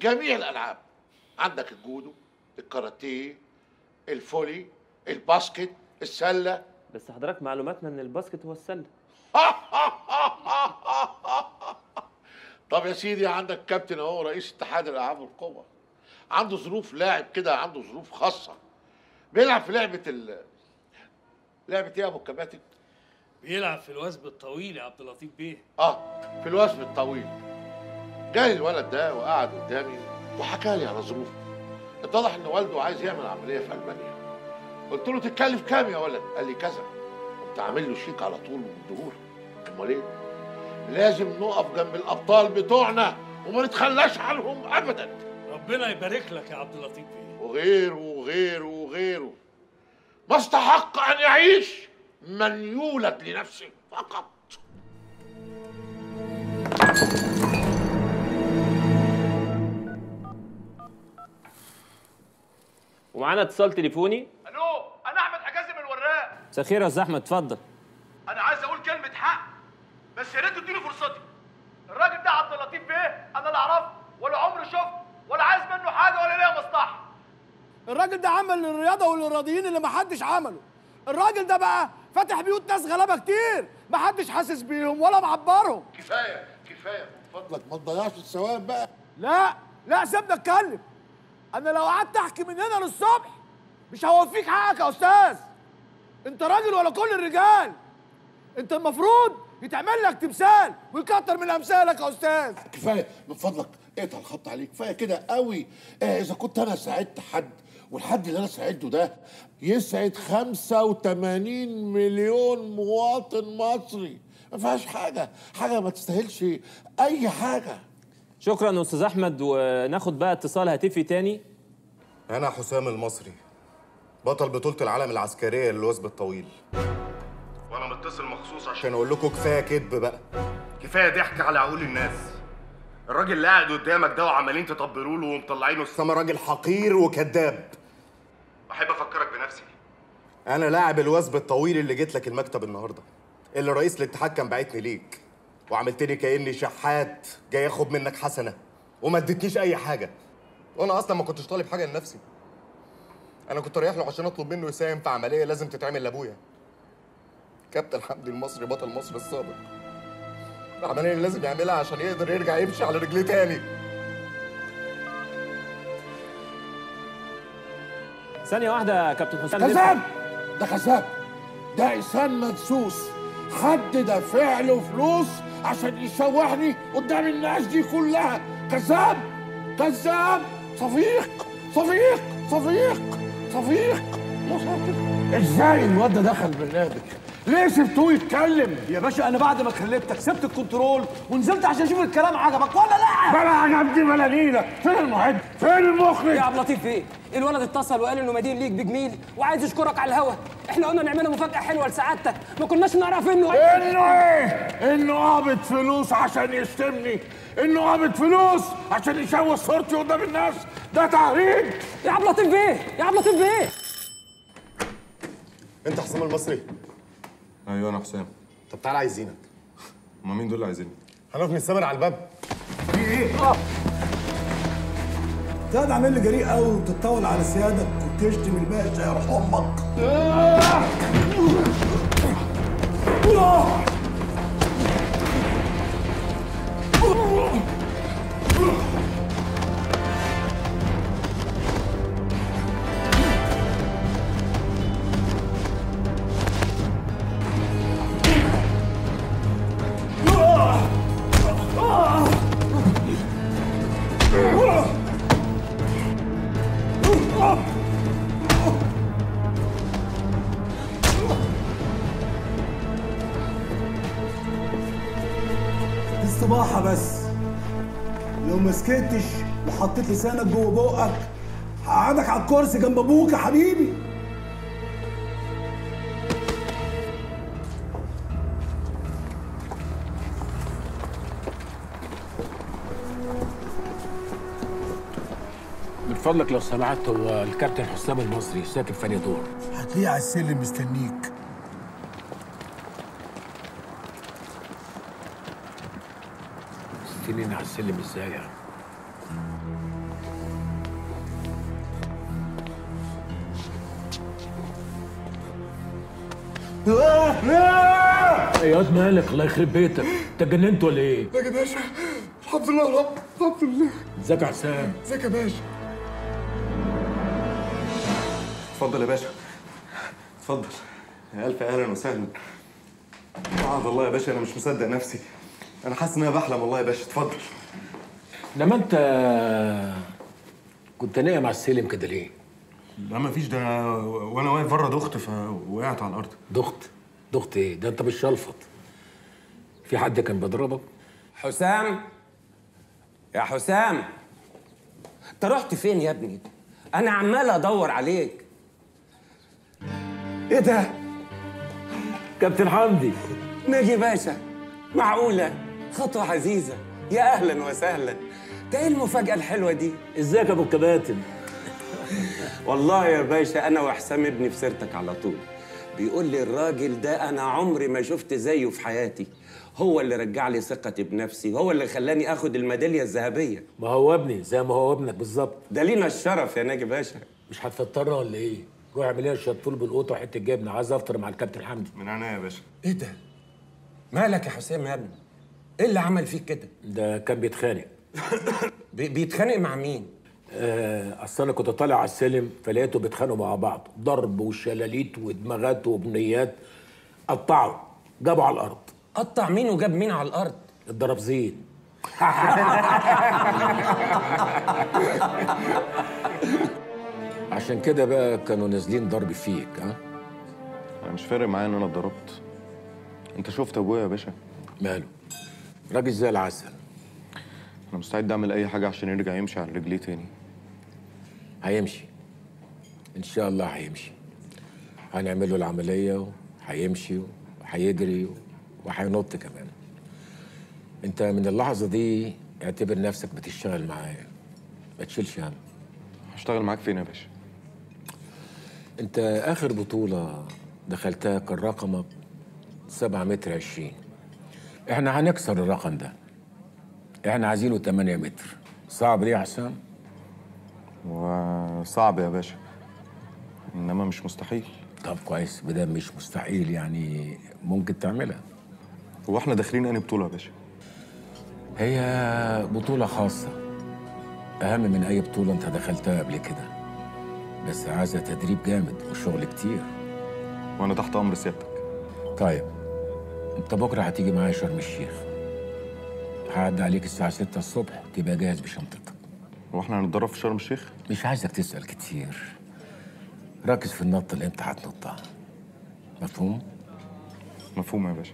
جميع الألعاب. عندك الجودو الكاراتيه ال volley ال basket السلة. بس حضرتك معلوماتنا إن ال basket هو السلة. طب يا سيدي عندك كابتن أهو رئيس اتحاد الألعاب والقوى عنده ظروف لاعب كده عنده ظروف خاصة. بيلعب في لعبة ال لعبة إيه يا أبو الكباتن؟ بيلعب في الوثب الطويل يا عبد اللطيف بيه. آه في الوثب الطويل. جالي الولد ده وقعد قدامي وحكى لي على ظروفه. اتضح إن والده عايز يعمل عملية في ألمانيا. قلت له تتكلف كام يا ولد؟ قال لي كذا. قمت عامل له شيك على طول ومديهوله أمال إيه؟ لازم نقف جنب الأبطال بتوعنا وما نتخلاش عنهم ابدا. ربنا يبارك لك يا عبد اللطيف وغيره وغيره وغيره. ما استحق أن يعيش من يولد لنفسه فقط. ومعانا اتصال تليفوني. ألو أنا أحمد حجازي من الوراق. مساء الخير يا أستاذ أحمد اتفضل. أنا عايز أقول كلمة حق بس يا ريت تديني فرصتي. الراجل ده عبد اللطيف بيه أنا لا اعرفه ولا عمري شفته ولا عايز منه حاجة ولا ليا مصلحة. الراجل ده عمل للرياضة وللرياضيين اللي محدش عمله. الراجل ده بقى فاتح بيوت ناس غلابة كتير محدش حاسس بيهم ولا معبرهم. كفاية كفاية. من فضلك ما تضيعش الثواب بقى لا لا سيبنا اتكلم أنا لو قعدت أحكي من هنا للصبح مش هوفيك حقك يا أستاذ. أنت راجل ولا كل الرجال. أنت المفروض يتعمل لك تمثال ويكتر من أمثالك يا أستاذ. كفاية من فضلك اقطع الخط عليك. كفاية كده قوي. آه إذا كنت أنا ساعدت حد والحد اللي أنا ساعدته ده يسعد 85 مليون مواطن مصري. ما فيهاش حاجة. حاجة ما تستاهلش أي حاجة. شكرا يا أستاذ أحمد وناخد بقى اتصال هاتفي تاني. أنا حسام المصري بطل بطولة العالم العسكرية للوثب الطويل. وأنا متصل مخصوص عشان أقول لكم كفاية كذب بقى. كفاية ضحك على عقول الناس. الراجل اللي قاعد قدامك ده وعمالين تطبلوا له ومطلعينه السما راجل حقير وكذاب. أحب أفكرك بنفسي. أنا لاعب الوثب الطويل اللي جيت لك المكتب النهاردة اللي رئيس الاتحاد كان باعتني ليك. وعملت لي كأني شحات جاي أخد منك حسنة وما اديتنيش أي حاجة. وأنا أصلا ما كنتش طالب حاجة لنفسي. أنا كنت رايح له عشان أطلب منه يساهم في عمليه لازم تتعمل لأبويا. كابتن حمدي المصري بطل مصر السابق. العملية اللي لازم يعملها عشان يقدر يرجع يمشي على رجليه تاني. ثانية واحدة يا كابتن حسام. كذاب ده كذاب ده إنسان مدسوس. حد دافع له فلوس عشان يشوهني قدام الناس دي كلها. كذاب كذاب صفيق صفيق صفيق صفيق. ساتر إزاي الواد ده دخل برنامج ليه سبتوه يتكلم؟ يا باشا أنا بعد ما كلمتك سبت الكنترول ونزلت عشان أشوف الكلام عجبك ولا لا؟ بلا عجبني بلا نيلة فين المعد فين المخرج؟ يا عبد اللطيف إيه؟ الولد اتصل وقال إنه مدين ليك بجميل وعايز يشكرك على الهوا. إحنا قلنا نعملها مفاجأة حلوة لسعادتك ما كناش نعرف إنه إنه إيه؟ إنه قابض فلوس عشان يشتمني. إنه قابض فلوس عشان يشوه صورتي قدام الناس. ده تهريج يا عبد اللطيف بيه يا عبد اللطيف بيه أنت حسام المصري. أيوه أنا حسام. طب تعالى عايزينك هما مين دول اللي عايزيني؟ هنقف نستمر على الباب. تقعد عامل لي جريء قوي وتتطاول على سيادك وتشتم الباشا يا روح أمك دي الصباحة بس. لو ما سكتش وحطيت لسانك جوه بقك هقعدك على الكرسي جنب أبوك يا حبيبي. من فضلك لو سمحت هو الكابتن حسام المصري ساكن في أنهي دور؟ هتلاقيه على السلم مستنيك. سنين على السلم إزاي يعني؟ يا اياد مالك الله يخرب بيتك. انت اتجننت ولا إيه؟ ازيك يا باشا؟ الحمد لله رب الحمد لله. ازيك يا حسام؟ ازيك يا باشا؟ اتفضل يا باشا. اتفضل. ألف أهلا وسهلا. بعد الله يا باشا أنا مش مصدق نفسي. أنا حاسس ان أنا بحلم والله يا باشا. اتفضل لما أنت كنت نايم على السلم كده ليه؟ لا ما فيش. ده وأنا واقف بره دخت فوقعت على الأرض. دخت؟ دخت إيه؟ ده أنت بالشلفط في حد كان بيضربك؟ حسام؟ يا حسام أنت رحت فين يا ابني؟ أنا عمال أدور عليك. إيه ده؟ كابتن حمدي. ناجي باشا معقولة؟ خطوة عزيزة. يا أهلا وسهلا. ده إيه المفاجأة الحلوة دي؟ إزيك يا أبو الكباتن؟ والله يا باشا أنا وحسام ابني في سيرتك على طول. بيقول لي الراجل ده أنا عمري ما شفت زيه في حياتي. هو اللي رجع لي ثقتي بنفسي. هو اللي خلاني آخد الميدالية الذهبية. ما هو ابني زي ما هو ابنك بالظبط. ده لينا الشرف يا ناجي باشا. مش هتفطرنا ولا إيه؟ روح اعمل لي شطول بالقوطة وحتة جبنة. عايز أفطر مع الكابتن حمدي. من عينيا يا باشا. إيه ده؟ مالك يا حسام يا ابني؟ إيه اللي عمل فيك كده؟ ده كان بيتخانق. بي- بيتخانق مع مين؟ آه، أصل أنا كنت طالع على السلم فلقيته بيتخانقوا مع بعض. ضرب وشلاليت ودماغات وبنيات قطعوا جابوا على الأرض. قطع مين وجاب مين على الأرض؟ اتضرب زين. عشان كده بقى كانوا نازلين ضرب فيك ها؟ أنا مش فارق معايا إن أنا اتضربت. أنت شفت أبويا يا باشا؟ ماله؟ راجل زي العسل. أنا مستعد أعمل أي حاجة عشان يرجع يمشي على رجليه تاني. هيمشي. إن شاء الله هيمشي. هنعمل له العملية وهيمشي وهيجري وهينط كمان. أنت من اللحظة دي اعتبر نفسك بتشتغل معايا. ما تشيلش هم. هشتغل معاك فين يا باشا؟ أنت آخر بطولة دخلتها كان رقمك 7 متر 20 إحنا هنكسر الرقم ده. إحنا عايزينه 8 متر. صعب ليه يا حسام؟ وصعب يا باشا إنما مش مستحيل. طب كويس بدل مش مستحيل يعني ممكن تعملها. هو إحنا داخلين أنهي بطولة يا باشا؟ هي بطولة خاصة. أهم من أي بطولة أنت دخلتها قبل كده. بس عايزة تدريب جامد وشغل كتير. وأنا تحت أمر سيادتك. طيب. أنت بكرة هتيجي معايا شرم الشيخ. هعدي عليك الساعة 6 الصبح تبقى جاهز بشنطتك. هو إحنا هنتدرب في شرم الشيخ؟ مش عايزك تسأل كتير. ركز في النطة اللي أنت هتنطها. مفهوم؟ مفهوم يا باشا.